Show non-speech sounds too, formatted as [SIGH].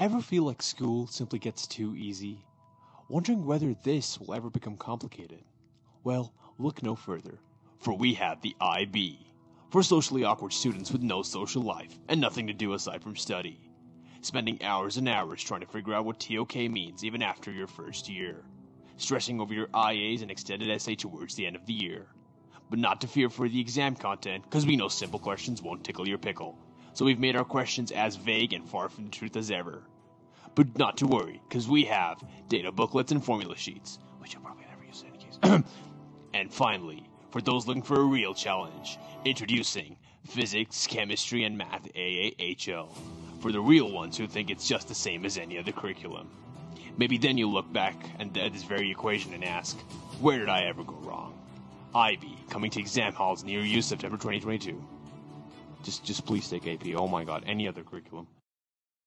Ever feel like school simply gets too easy? Wondering whether this will ever become complicated? Well, look no further, for we have the IB for socially awkward students with no social life and nothing to do aside from study. Spending hours and hours trying to figure out what TOK means even after your first year. Stressing over your IAs and extended essay towards the end of the year. But not to fear for the exam content, because we know simple questions won't tickle your pickle. So we've made our questions as vague and far from the truth as ever. But not to worry, because we have data booklets and formula sheets, which you'll probably never use in any case. [CLEARS THROAT] and finally, for those looking for a real challenge, introducing Physics, Chemistry, and Math AAHL. For the real ones who think it's just the same as any other curriculum. Maybe then you'll look back at this very equation and ask, where did I ever go wrong? IB, coming to exam halls near you September 2022. Just, just please take AP. Oh my god, any other curriculum.